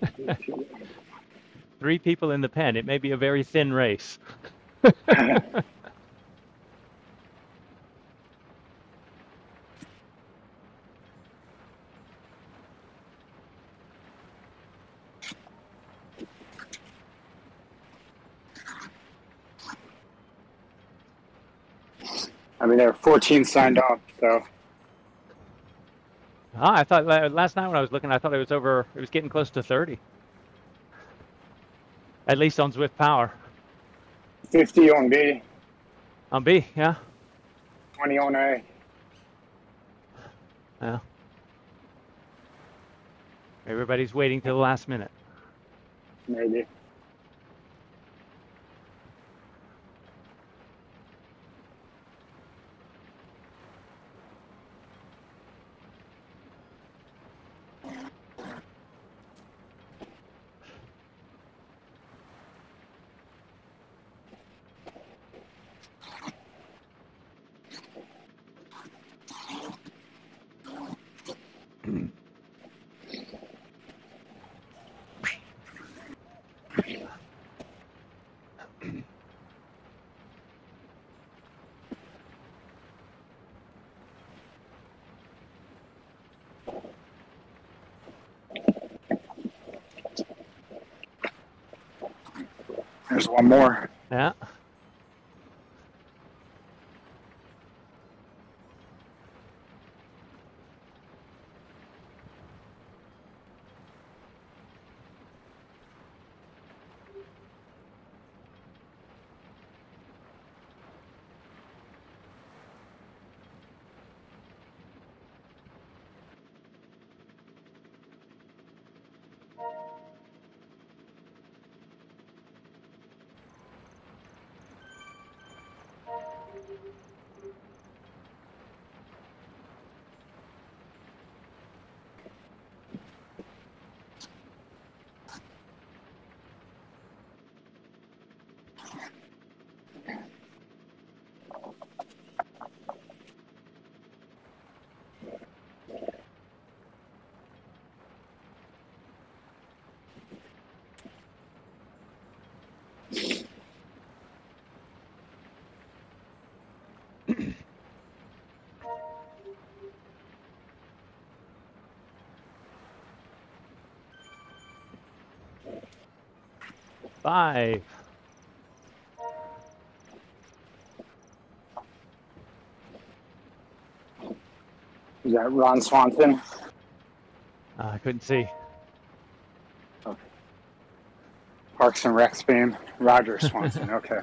Three people in the pen. It may be a very thin race. I mean, there are 14 signed off, so Ah, I thought last night when I was looking, I thought it was over. It was getting close to 30. At least on Zwift Power. 50 on B, On B, yeah. 20 on A. Yeah. Everybody's waiting till the last minute. Maybe. There's one more. Yeah. Five. Is that Ron Swanson? Uh, I couldn't see. Parks and Rec fame, Roger Swanson. Okay.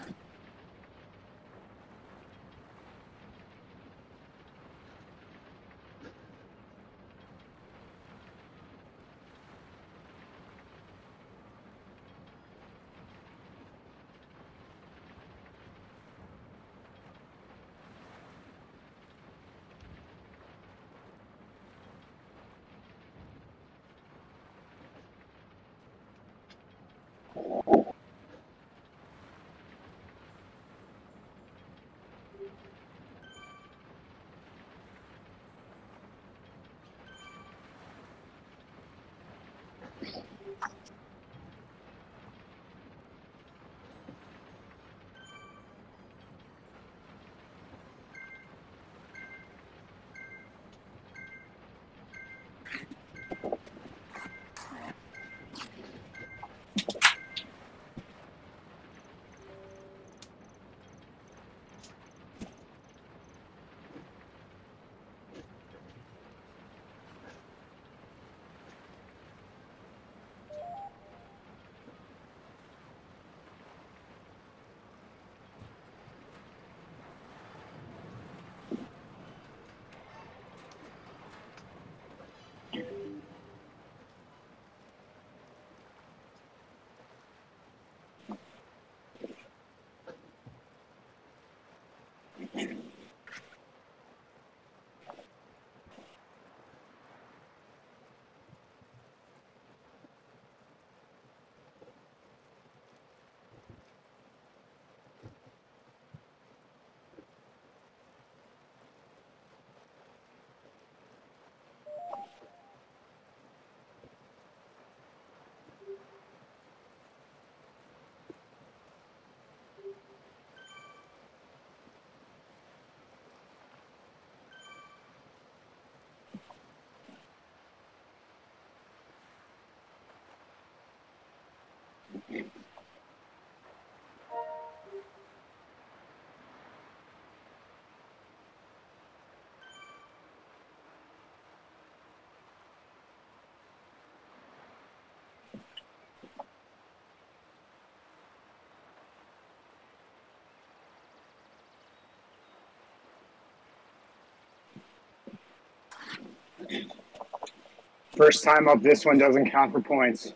First time up, this one doesn't count for points.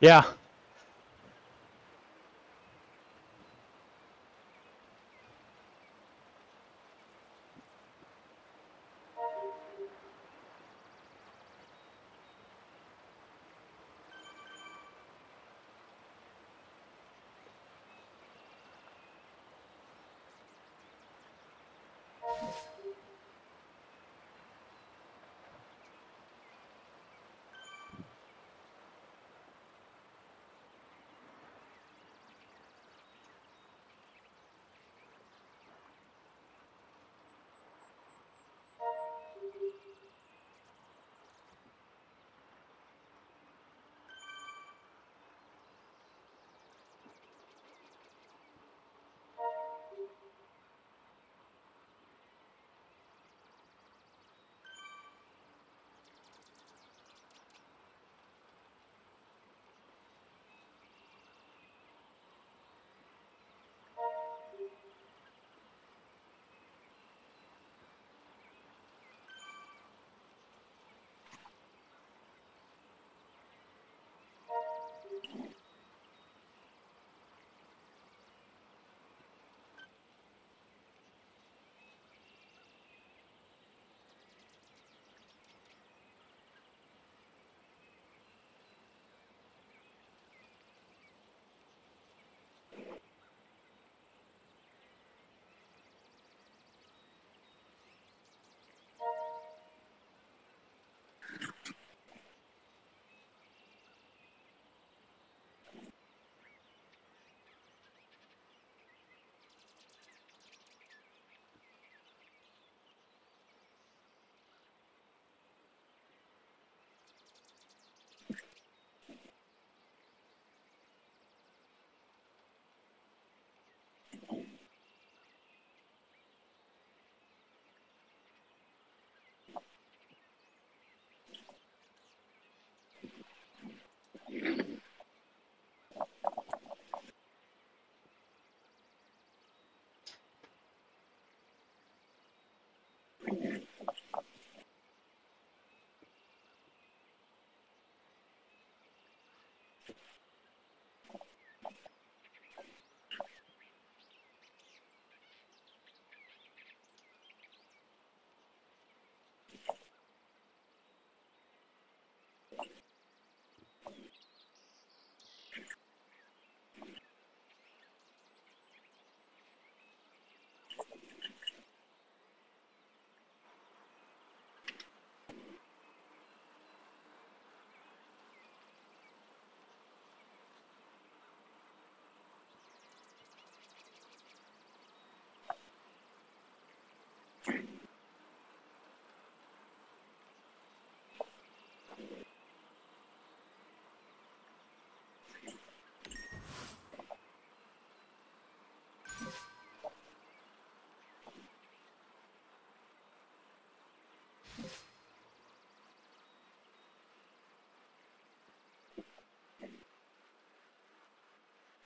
Yeah.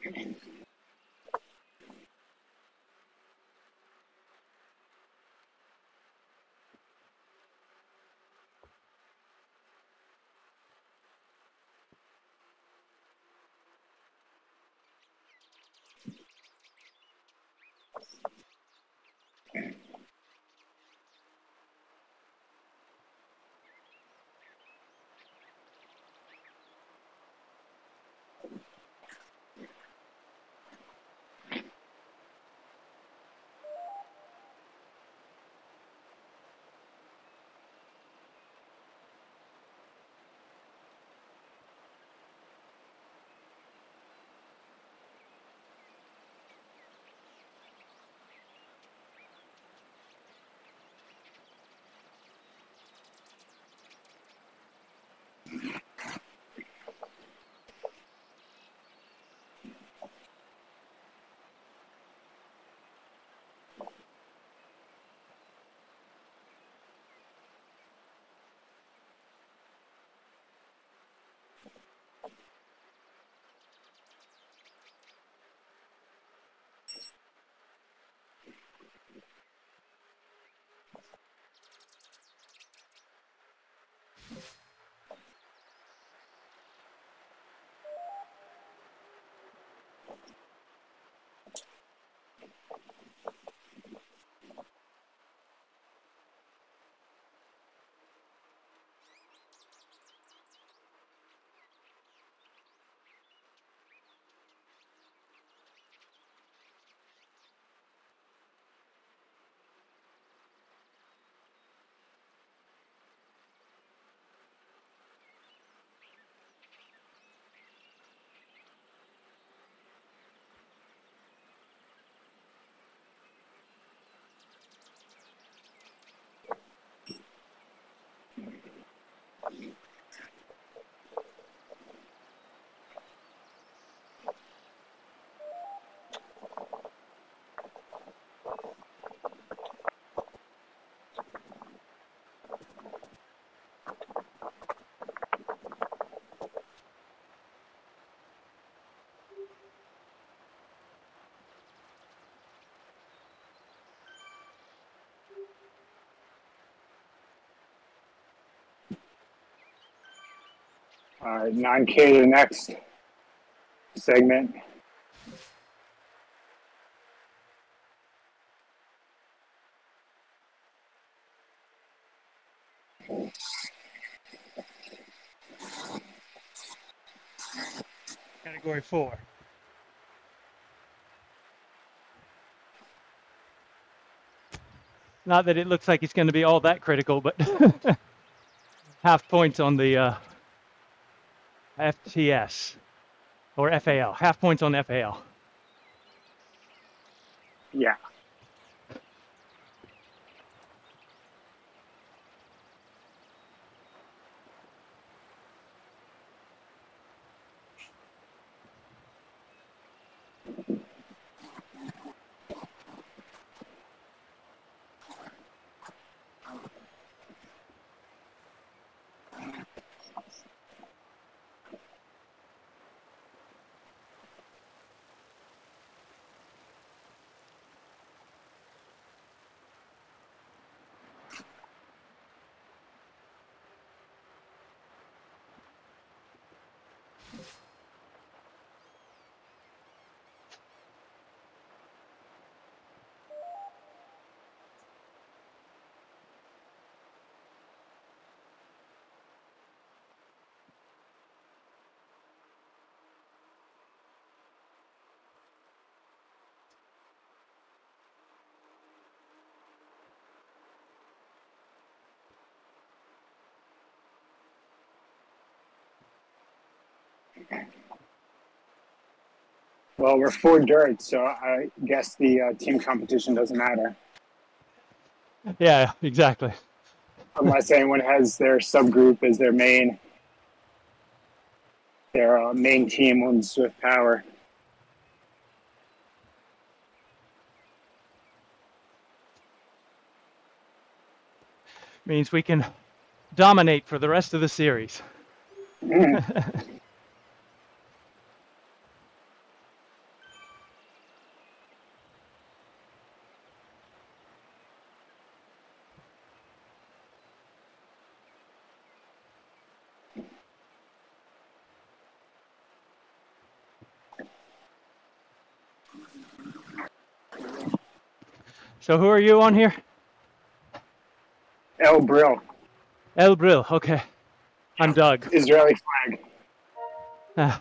afternoon. All right, 9K to the next segment. Category four. Not that it looks like it's going to be all that critical, but half points on the uh, FTS or FAL. Half points on FAL. Yeah. Well, we're four dirt, so I guess the uh, team competition doesn't matter Yeah, exactly. unless anyone has their subgroup as their main their uh, main team on Zwift Power. Means we can dominate for the rest of the series. Mm. So who are you on here? El Brill, El Brill. Okay. I'm Doug. Israeli flag. Ah.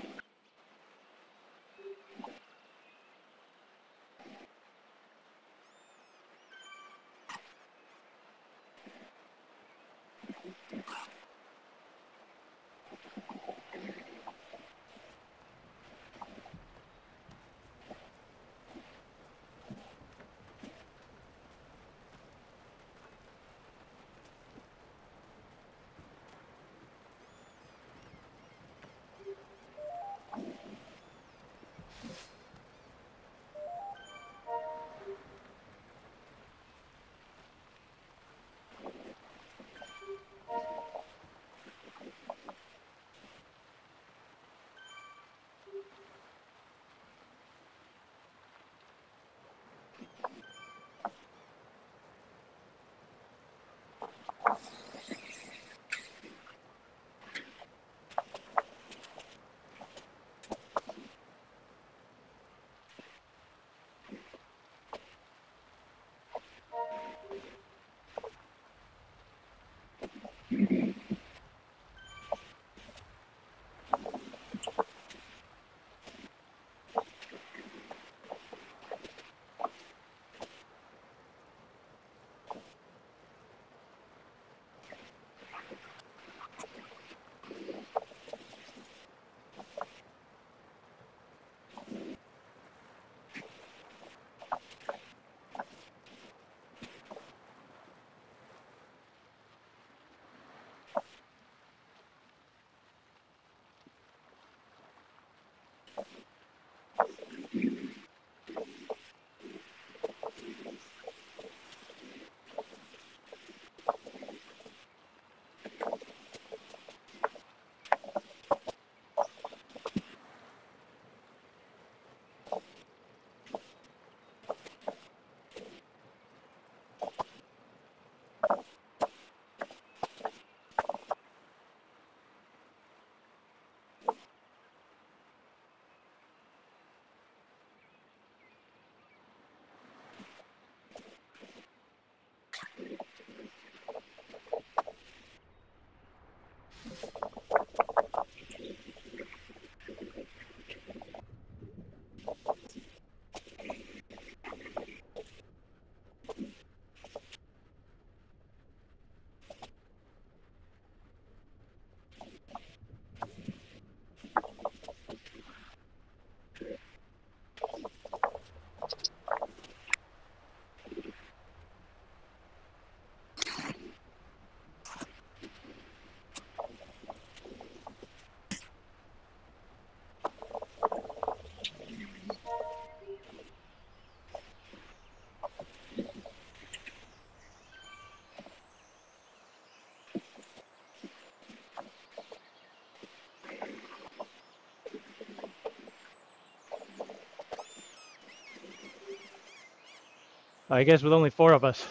I guess with only four of us,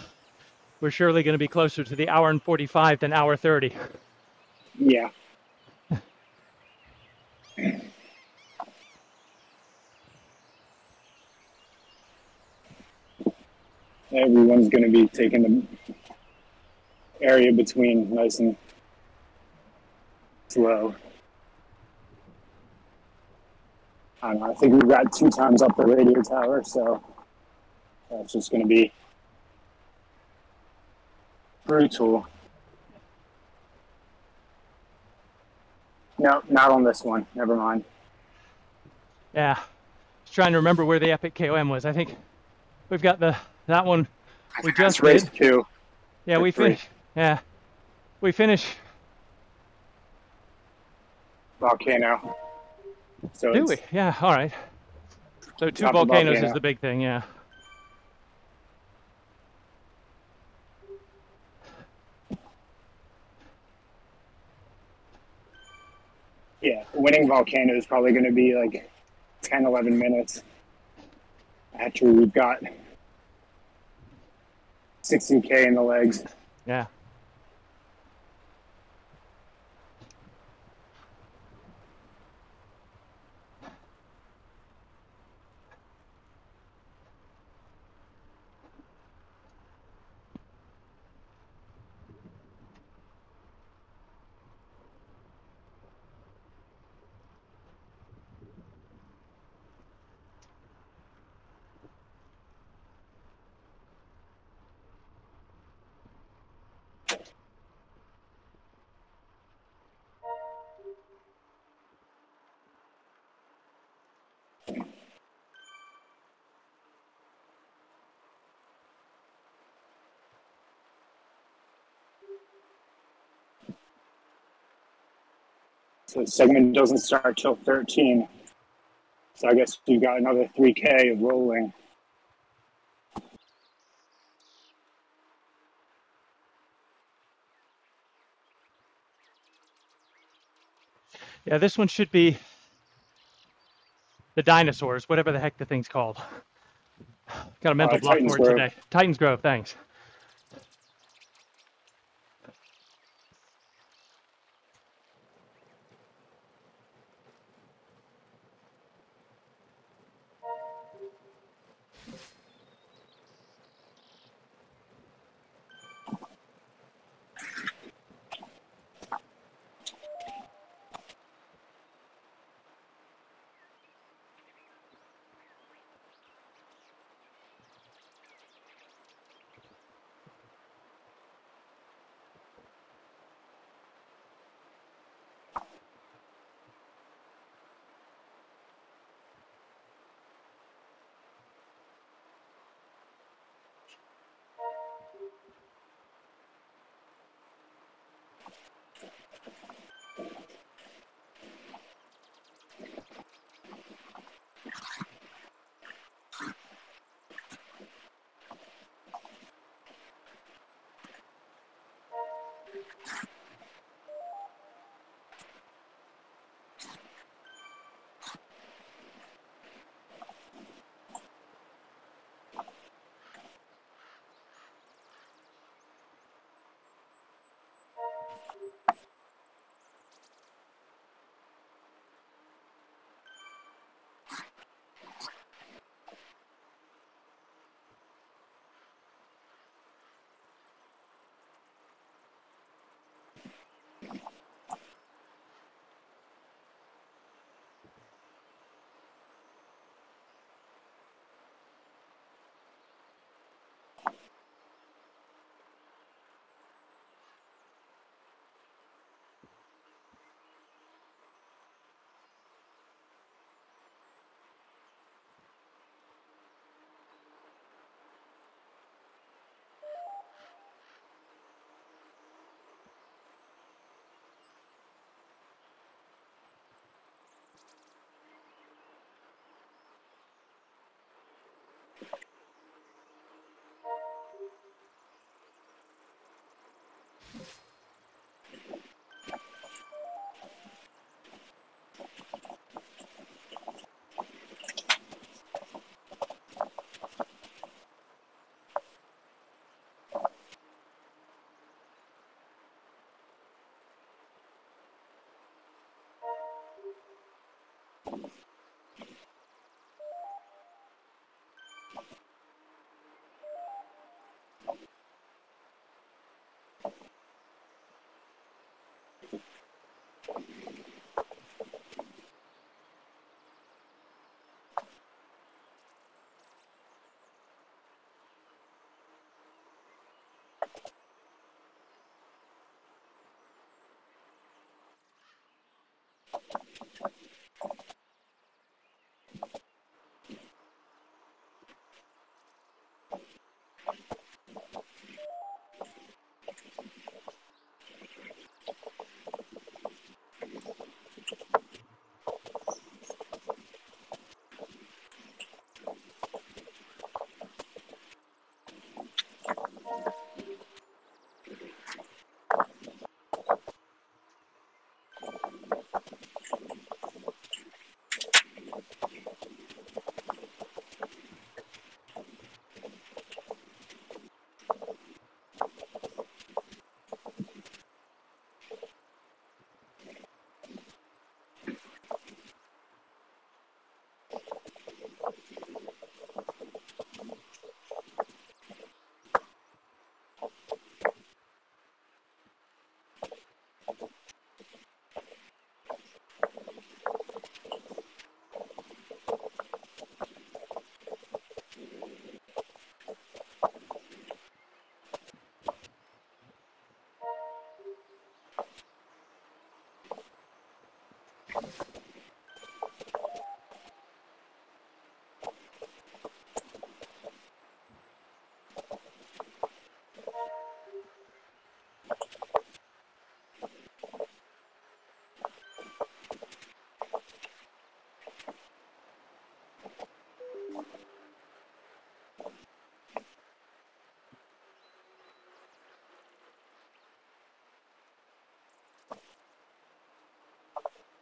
we're surely going to be closer to the hour and 45 than hour 30. Yeah. Everyone's going to be taking the area between nice and slow. I don't know. I think we've got two times up the radio tower, so that's just going to be brutal. No, not on this one. Never mind. Yeah. Just trying to remember where the epic KOM was. I think we've got the that one We just race two. Yeah, we finish. Yeah. We finish. volcano. So Do we? Yeah, all right. So two volcanoes is the big thing, yeah. yeah, winning volcano is probably going to be like 10, 11 minutes. After we've got 60k in the legs. Yeah. So the segment doesn't start till 13. So I guess you've got another 3k of rolling. Yeah, this one should be the dinosaurs, whatever the heck the thing's called. Got a mental block Titan's for it today. Titans Grove, thanks.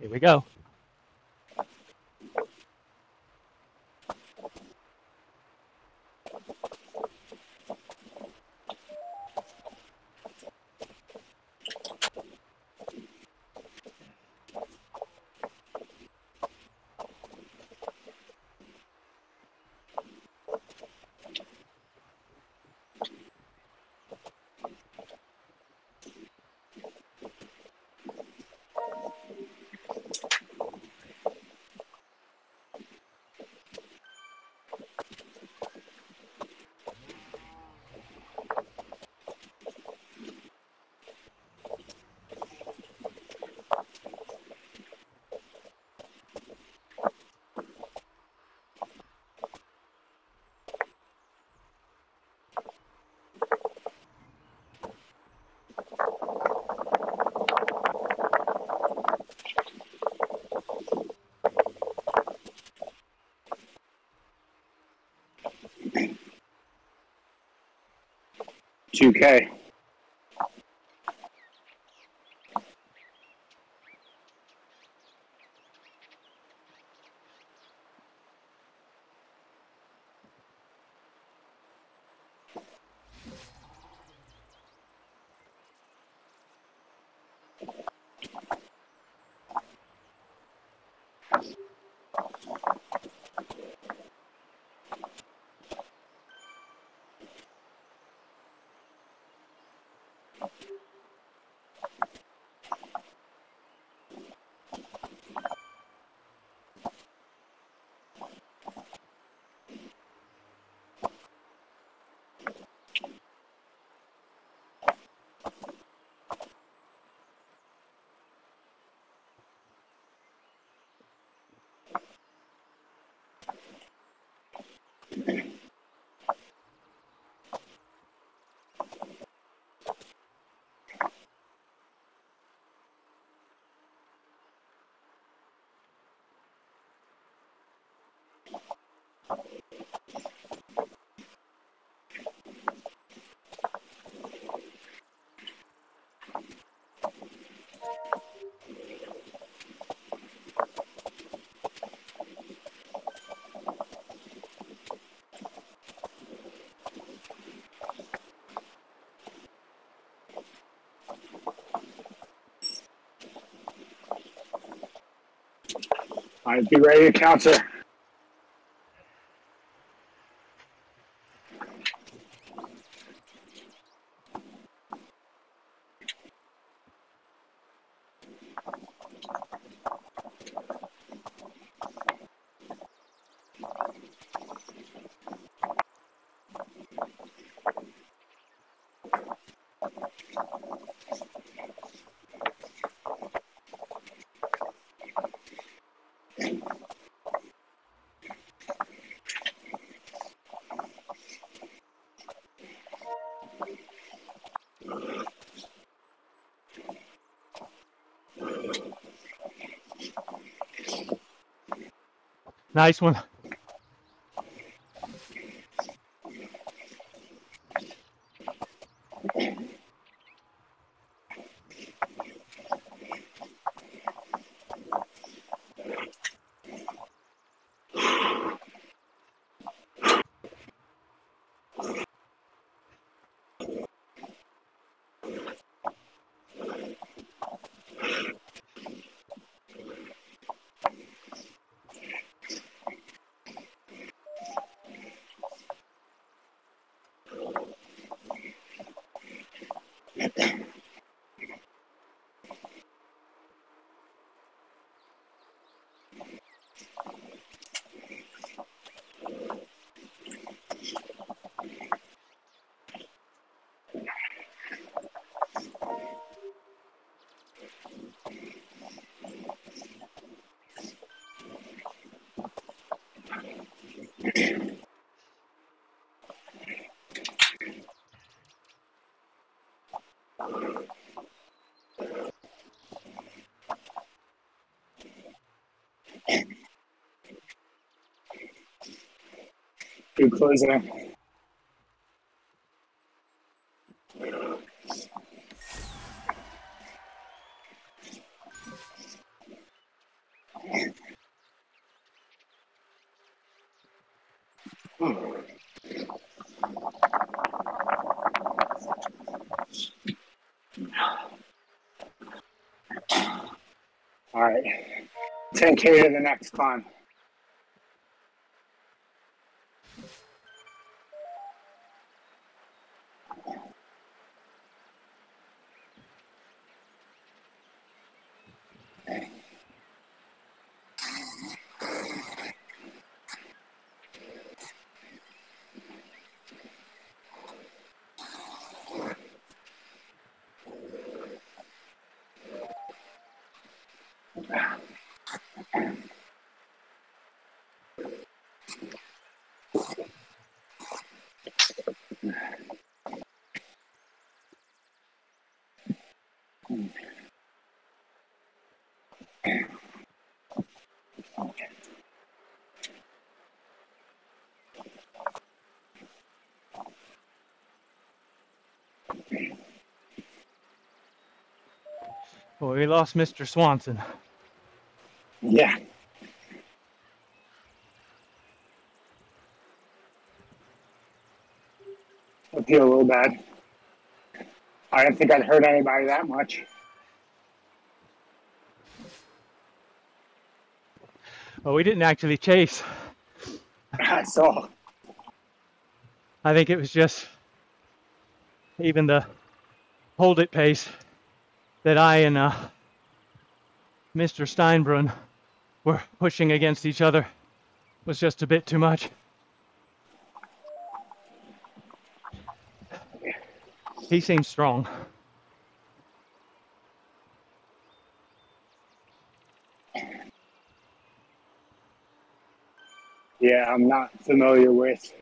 Here we go. 2K Amen. I'd be ready to counter. Nice one. Good closer. All right. 10K to the next climb. Thank you. Well, we lost Mr. Swanson. Yeah. I feel a little bad. I don't think I'd hurt anybody that much. Well, we didn't actually chase. I saw. I think it was just even the hold it pace that I and uh, Mr. Steinbrunn were pushing against each other was just a bit too much. He seems strong. Yeah, I'm not familiar with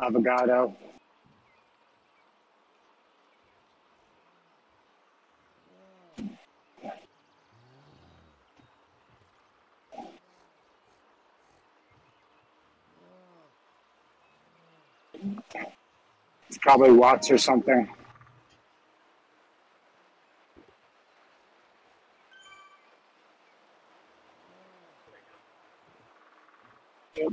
avocado. It's probably Watts or something. Yep.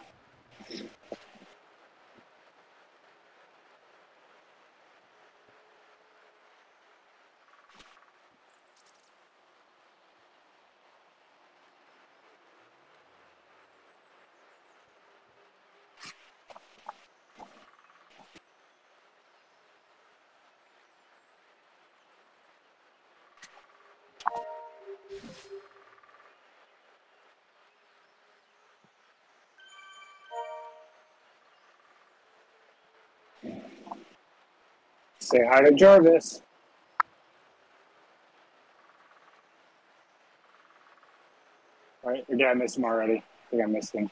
Say hi to Jarvis. All right, again, I missed him already. I think I missed him.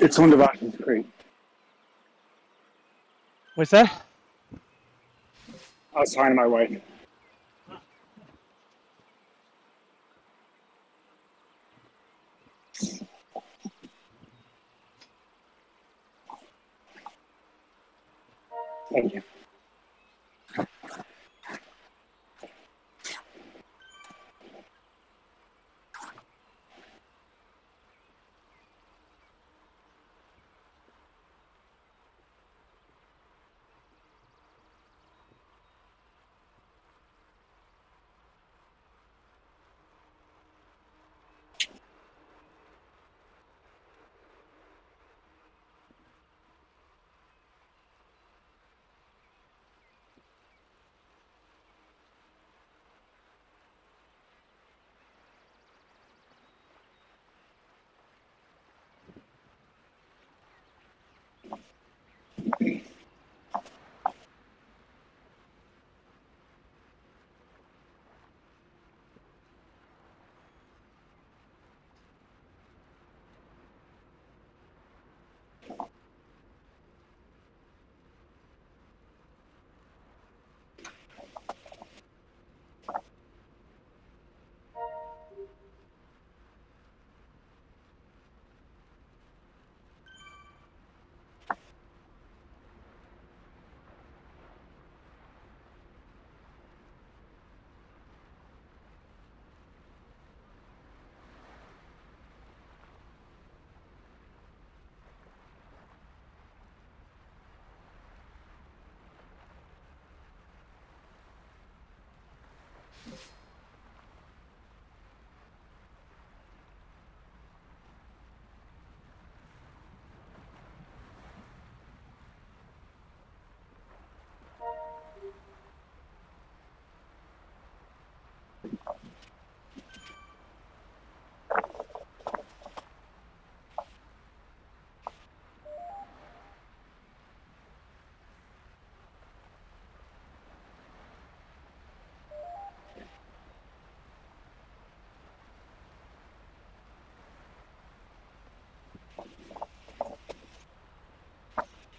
It's on Devon's Creek. What's that? I was talking to my wife.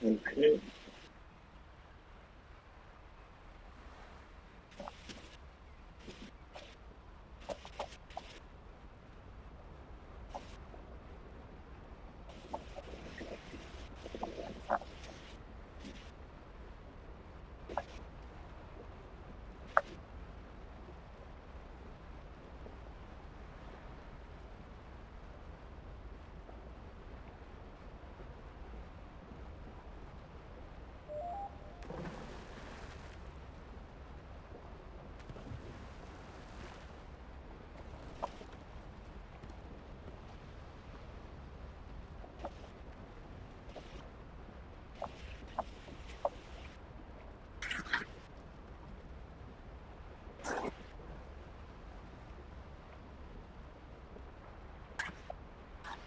Okay.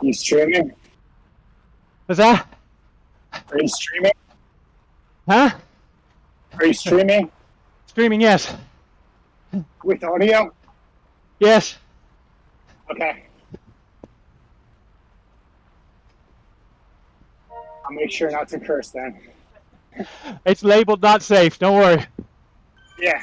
You streaming? What's that? Are you streaming? Huh? Are you streaming Streaming, yes. with audio? Yes. Okay. I'll make sure not to curse then. It's labeled not safe. Don't worry. Yeah.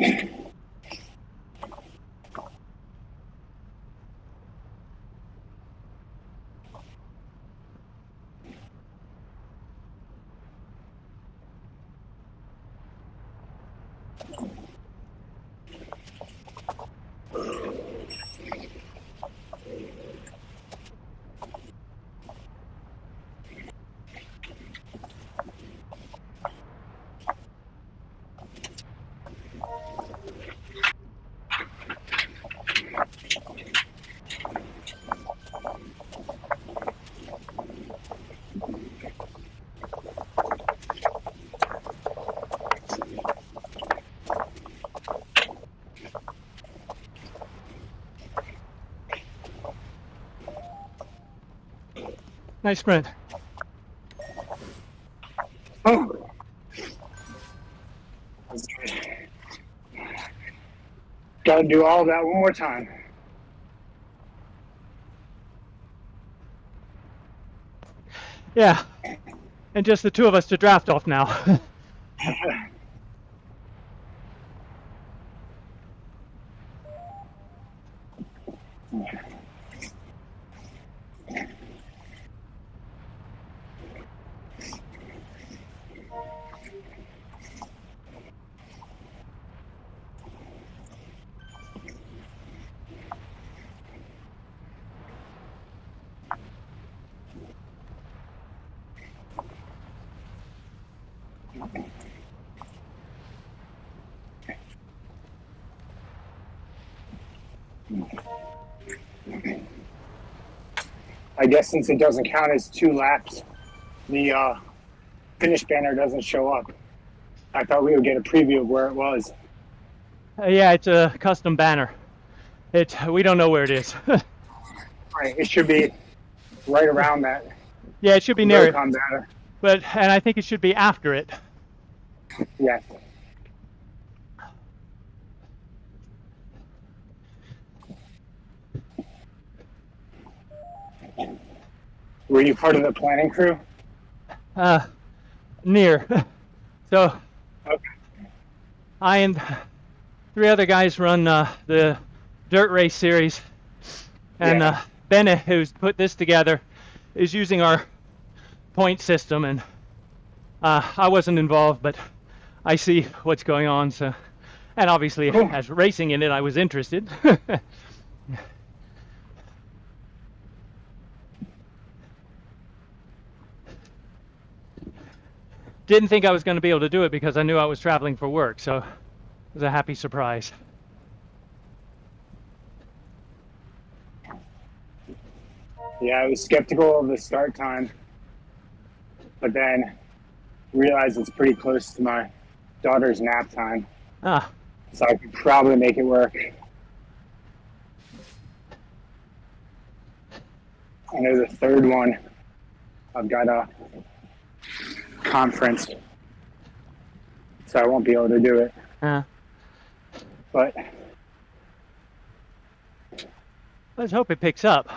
Thank you. Nice sprint. Oh. Gotta do all that one more time. Yeah. And just the two of us to draft off now. I guess since it doesn't count as two laps, the uh, finish banner doesn't show up. I thought we would get a preview of where it was. Uh, yeah, it's a custom banner. It we don't know where it is. Right, it should be right around that yeah, it should be near it, banner. but and I think it should be after it. Yeah. Were you part of the planning crew? Uh, near. so Okay. I and three other guys run uh, the dirt race series, and Yeah. uh, Bennett, who's put this together, is using our point system, and uh, I wasn't involved, but I see what's going on. So, and obviously, Cool. as racing in it, I was interested. Didn't think I was going to be able to do it because I knew I was traveling for work, so it was a happy surprise. Yeah, I was skeptical of the start time, but then realized it's pretty close to my daughter's nap time, Ah, so I could probably make it work. I know the third one, I've got a conference, so I won't be able to do it. uh, But let's hope it picks up.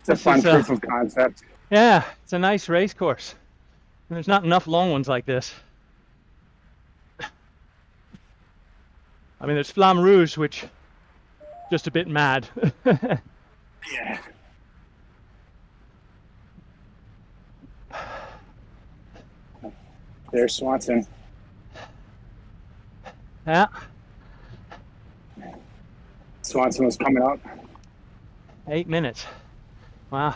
it's a fun uh, proof of concept. Yeah, it's a nice race course. And there's not enough long ones like this. I mean, there's Flamme Rouge, which just a bit mad. Yeah. There's Swanson. Yeah. Swanson was coming up. Eight minutes. Wow.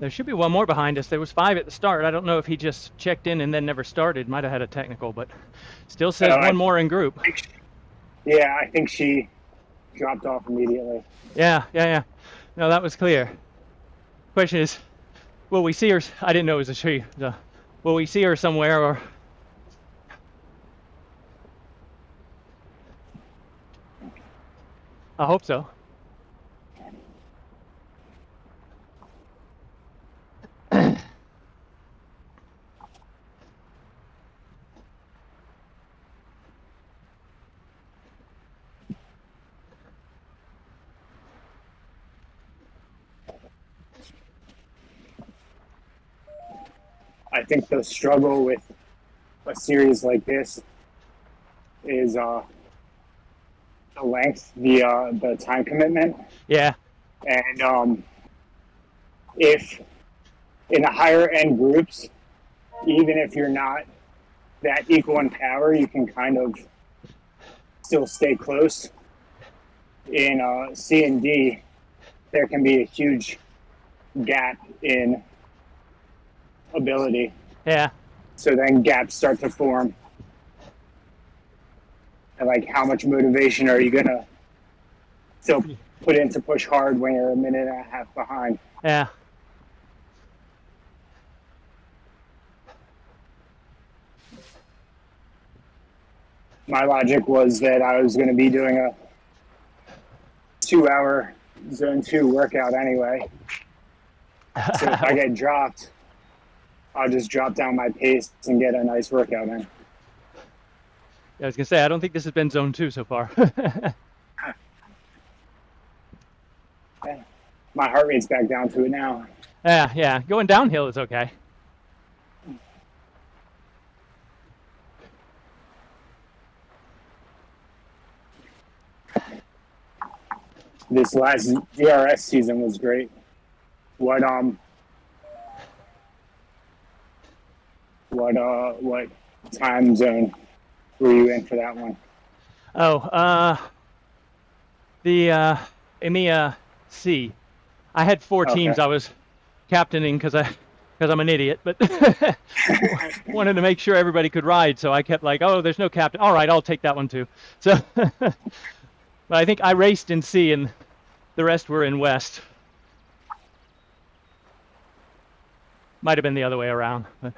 There should be one more behind us. There was five at the start. I don't know if he just checked in and then never started. Might have had a technical, but still says Uh, I- one more in group. Yeah, I think she dropped off immediately. Yeah, yeah, yeah. No, that was clear. Question is, will we see her? I didn't know it was a she. So, will we see her somewhere or? I hope so. Think the struggle with a series like this is uh, the length, the uh, the time commitment, Yeah, and um, if in the higher end groups, even if you're not that equal in power, you can kind of still stay close. In uh, C and D, there can be a huge gap in ability. Yeah, So then gaps start to form. And like, how much motivation are you gonna still put in to push hard when you're a minute and a half behind? yeah. My logic was that I was gonna be doing a two-hour zone two workout anyway. So if I get dropped, I'll just drop down my pace and get a nice workout in. I was gonna say I don't think this has been zone two so far. My heart rate's back down to it now. yeah, yeah. Going downhill is okay. this last DRS season was great. What um what uh what time zone were you in for that one? Oh, uh, the uh, EMEA C. I had four teams I was captaining because I because I'm an idiot, but wanted to make sure everybody could ride. So I kept like, oh, there's no captain. All right, I'll take that one too. So, but I think I raced in C and the rest were in West. Might have been the other way around. But.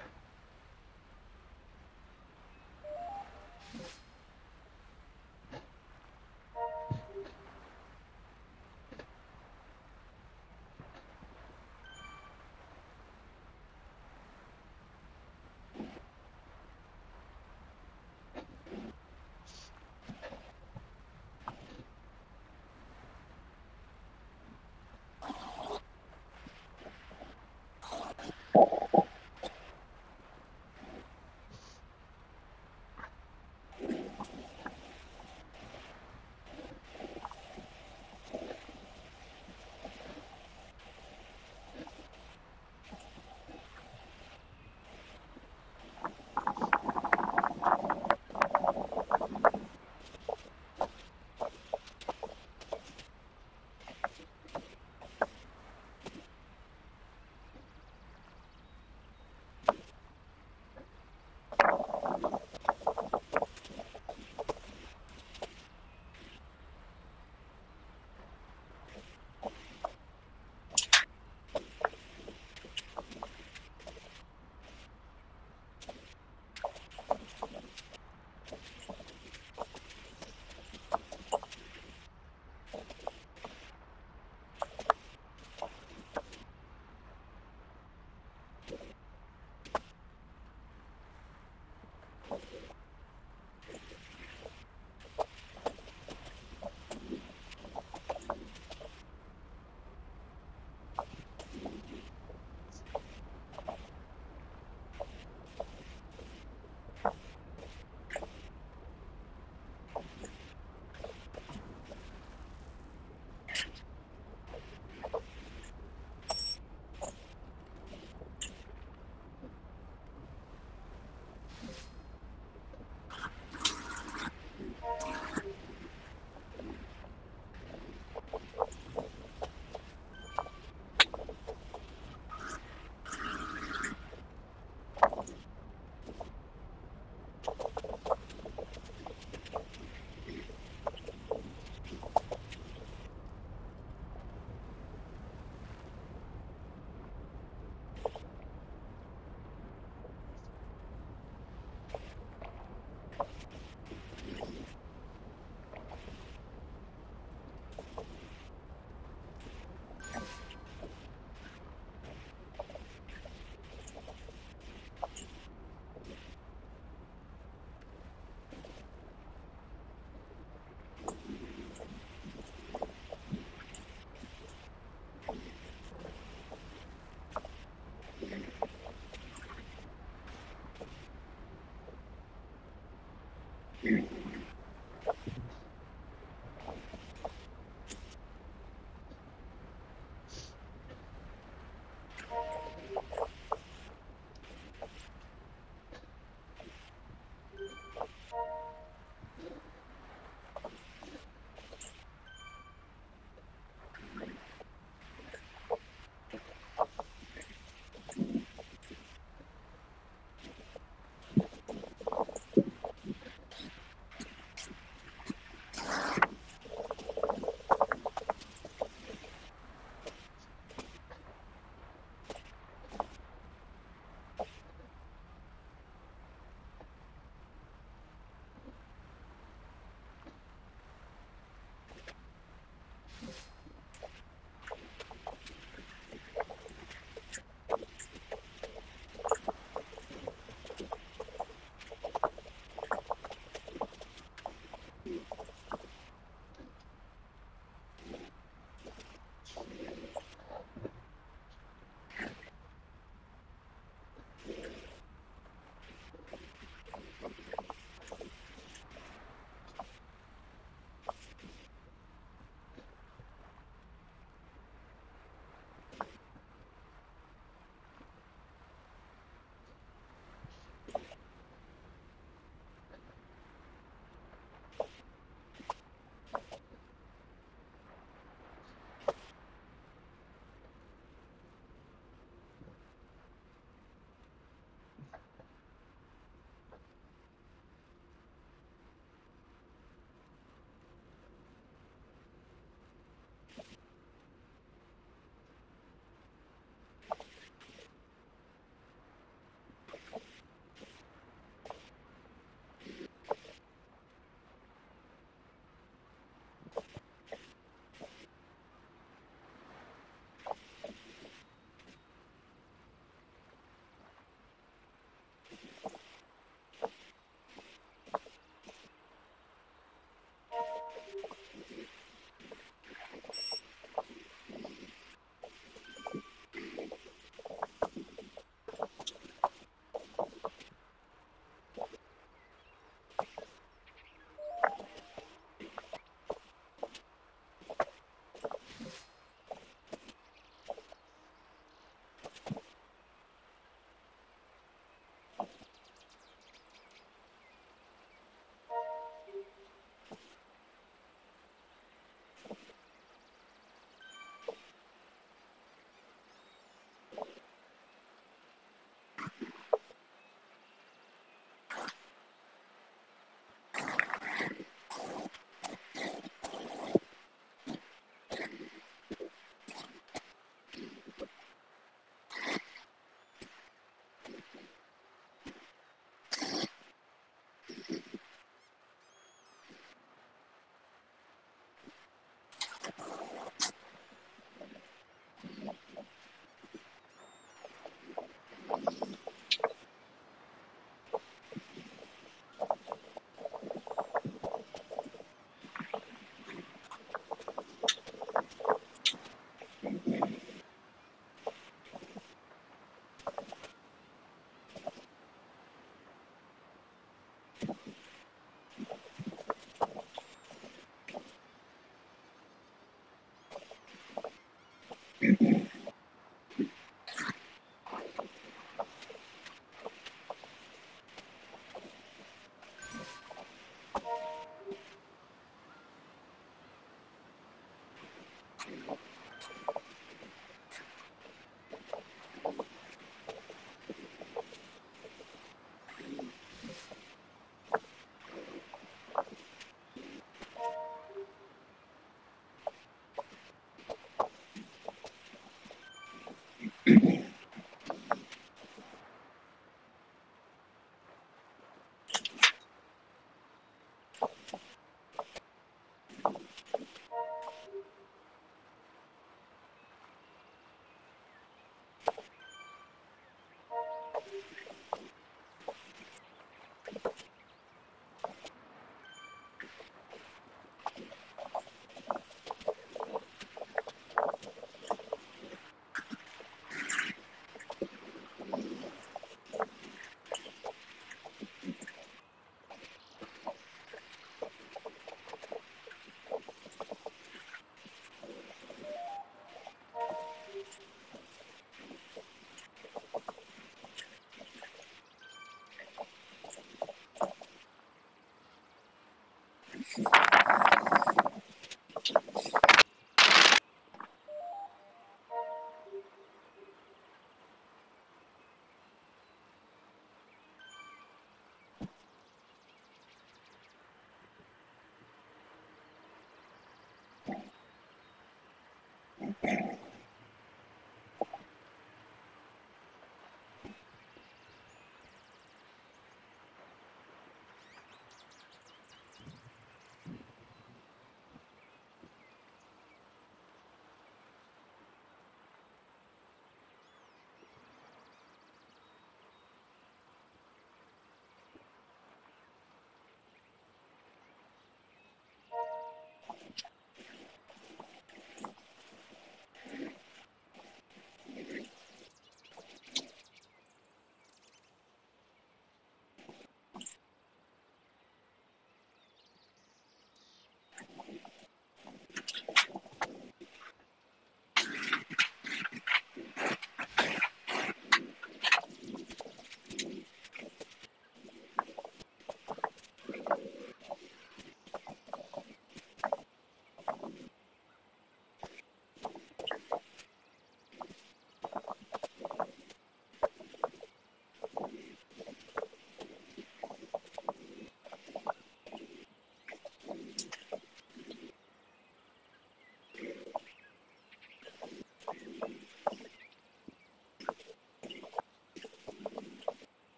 Mm-hmm.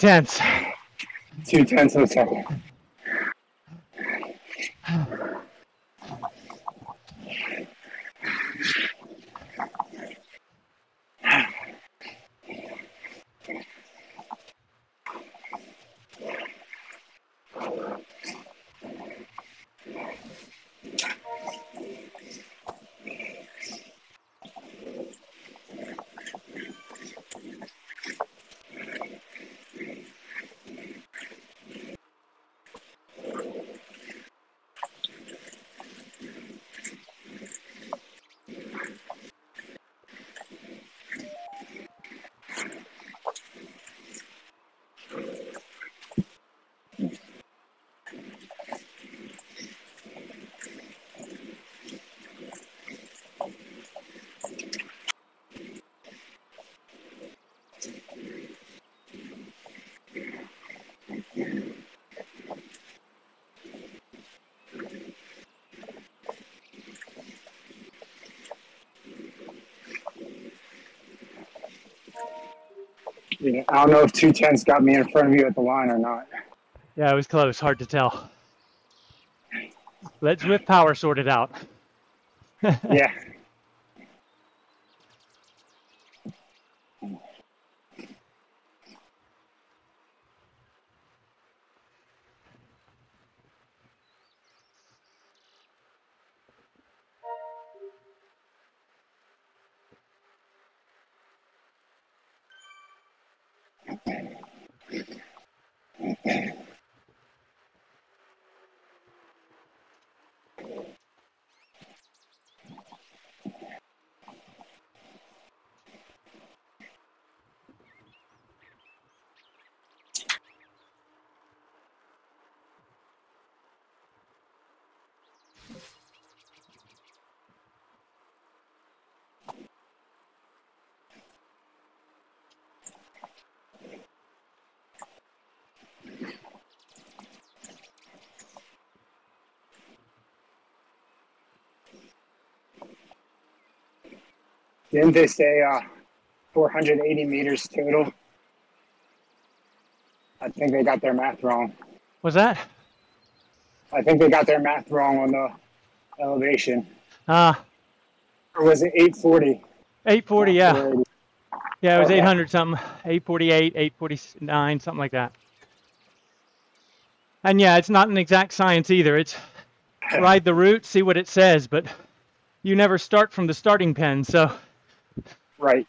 Tenths. Two tenths of a second. I don't know if two tenths got me in front of you at the line or not. Yeah, it was close. Hard to tell. Let's Zwift power sort it out. Yeah. Didn't they say uh, 480 meters total? I think they got their math wrong. Was that? I think they got their math wrong on the elevation. Uh, Or was it 840? 840, yeah. Yeah, it was Okay. 800 something, 848, 849, something like that. And yeah, it's not an exact science either. It's ride the route, see what it says, but you never start from the starting pen. So Right.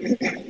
thank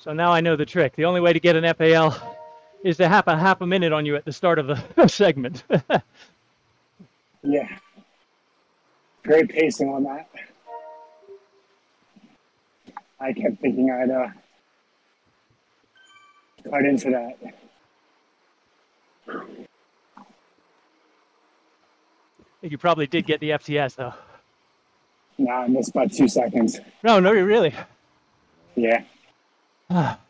So now I know the trick. The only way to get an FAL is to have a half a minute on you at the start of the segment. Yeah. Great pacing on that. I kept thinking I'd uh, cut into that. you probably did get the FTS though. No, I missed by two seconds. No, no, you really. Yeah. Ah.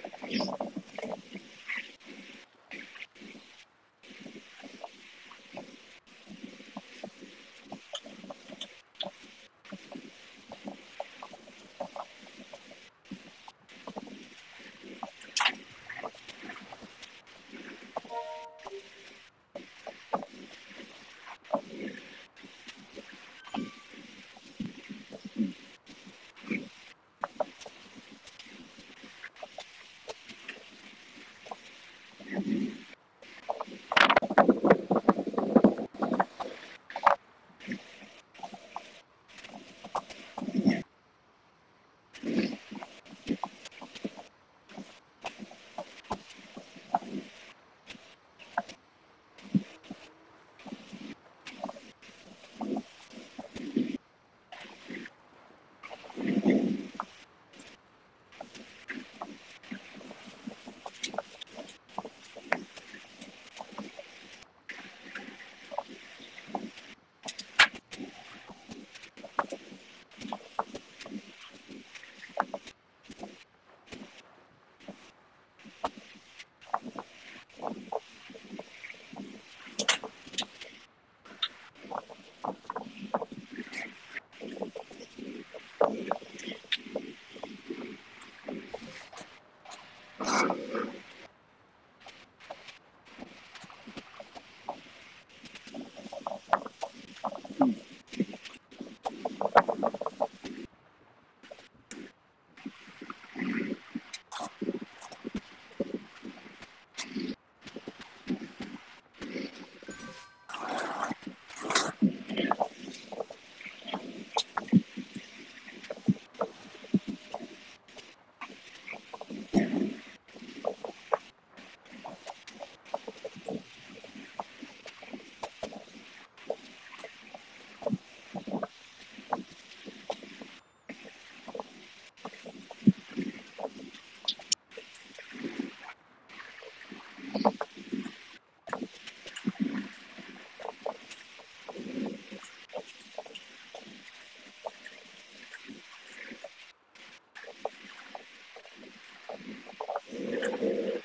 Thank you.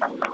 Gracias.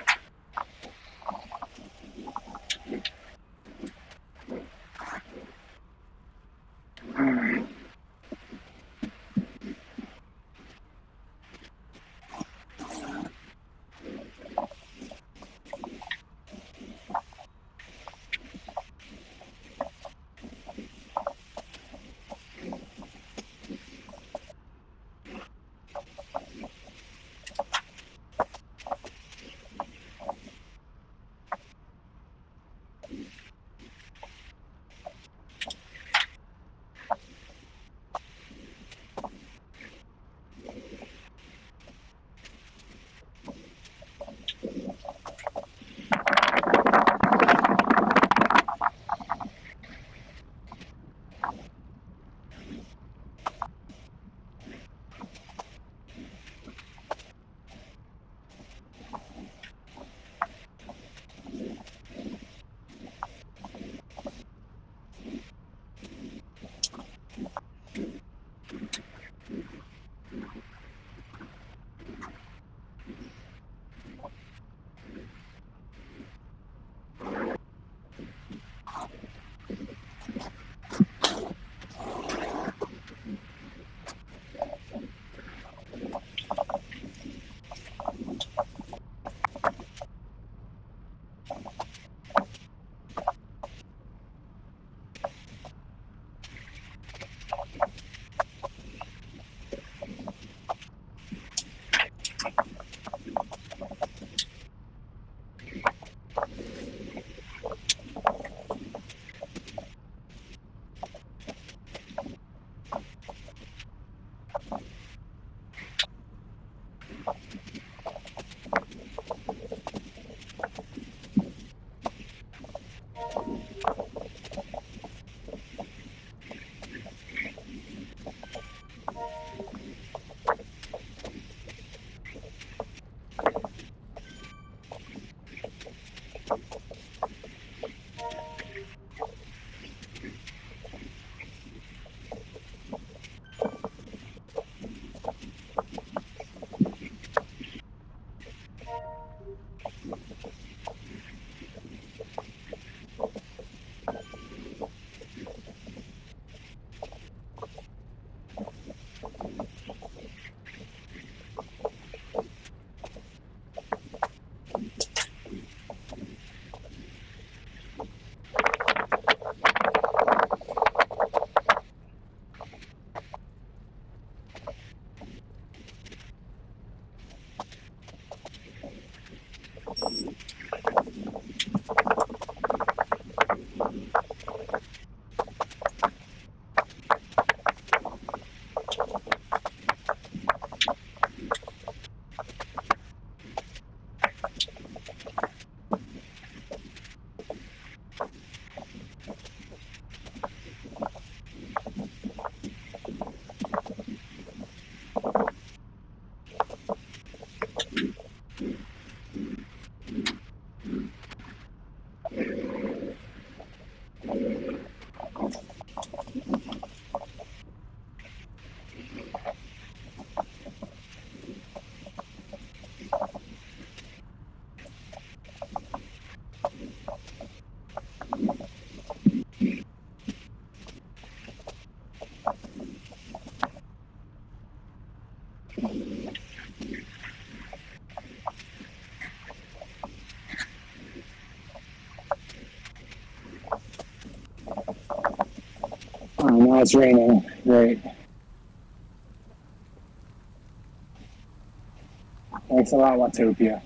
it's raining. Right. Thanks a lot, Watopia.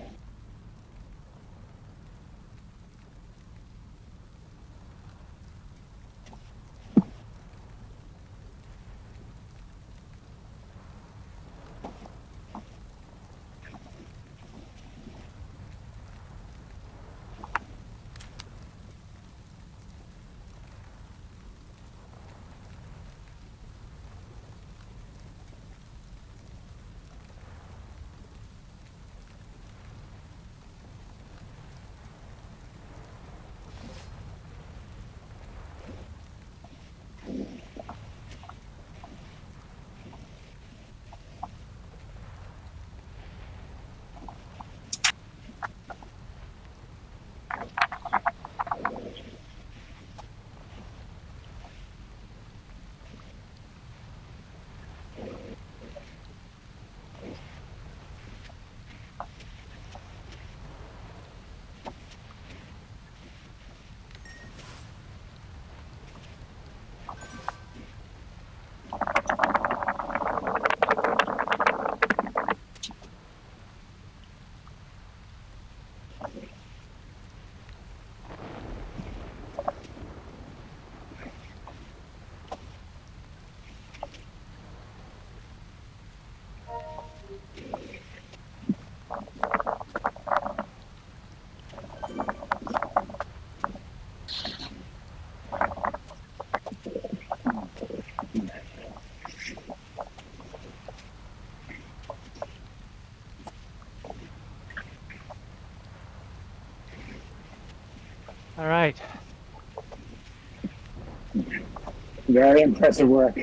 All right. Very impressive work.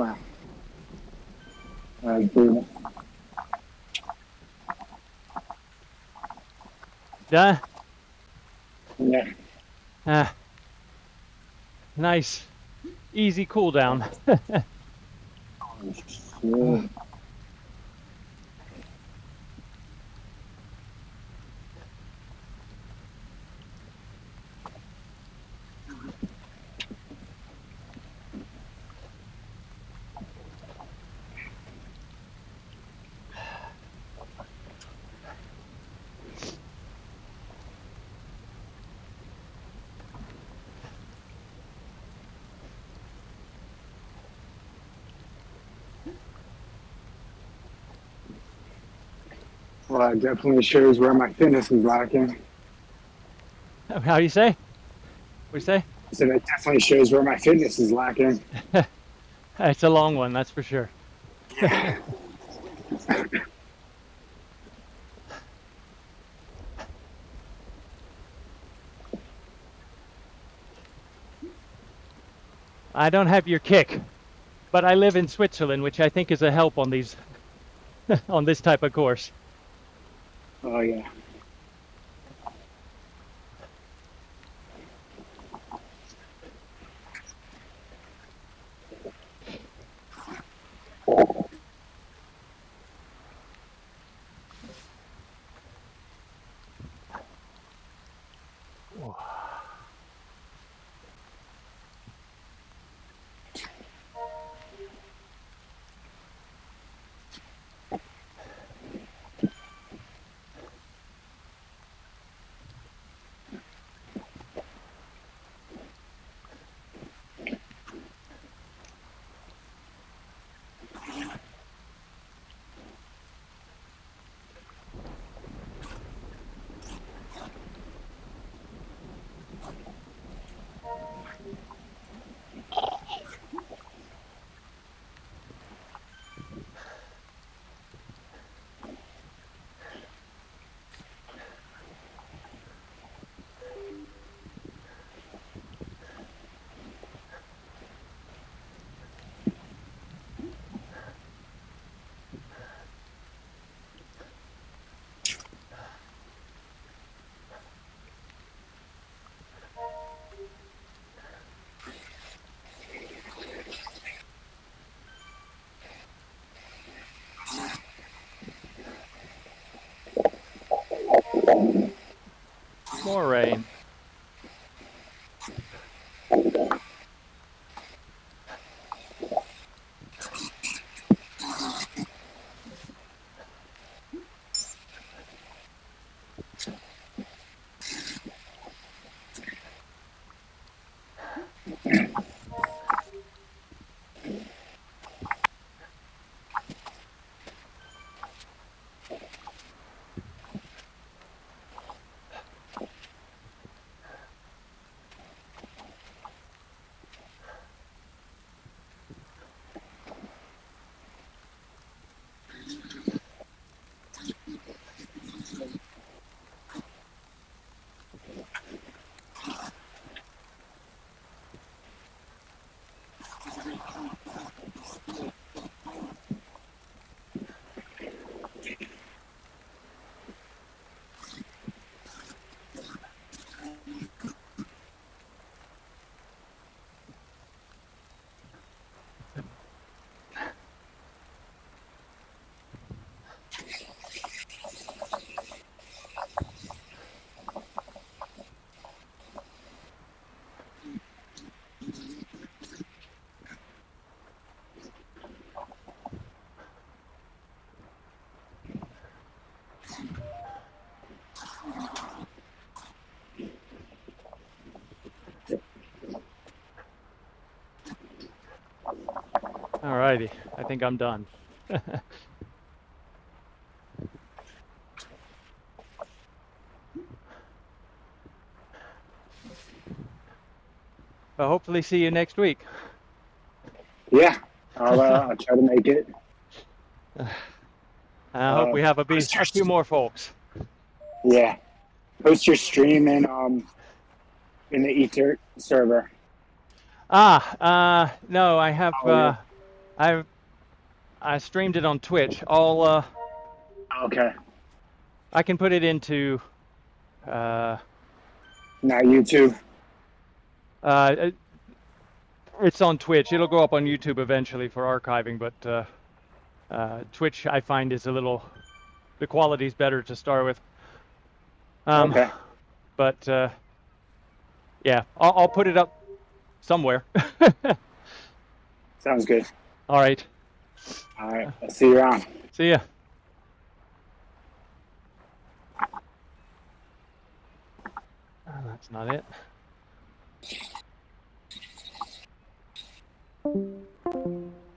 Wow. Done. Yeah. Ah. Nice. Easy cool down. Yeah. Oh, it definitely shows where my fitness is lacking. How do you say? What do you say? So that definitely shows where my fitness is lacking. It's a long one, that's for sure. I don't have your kick, but I live in Switzerland, which I think is a help on these on this type of course. Oh yeah. Alrighty, I think I'm done. But hopefully see you next week. Yeah. I'll, uh, I'll try to make it. I hope Uh, we have a, be- a few more folks. Yeah. Post your stream in um in the eTert server. Ah, uh, no, I have. Oh, yeah. Uh, I I streamed it on Twitch. I'll uh, Okay. I can put it into. Uh, Not YouTube. uh, it's on Twitch. It'll go up on YouTube eventually for archiving, but uh, uh, Twitch I find is a little. The quality's better to start with. Um, okay. But uh, yeah, I'll, I'll put it up somewhere. Sounds good. All right. All right. I'll see you around. See ya. Oh, that's not it. Thank you.